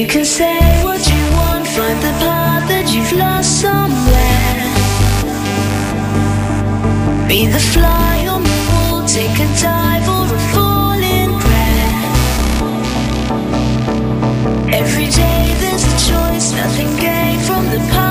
You can say what you want, find the path that you've lost somewhere. Be the fly on the wall, take a dive or a falling breath. Every day there's a choice, nothing gained from the past.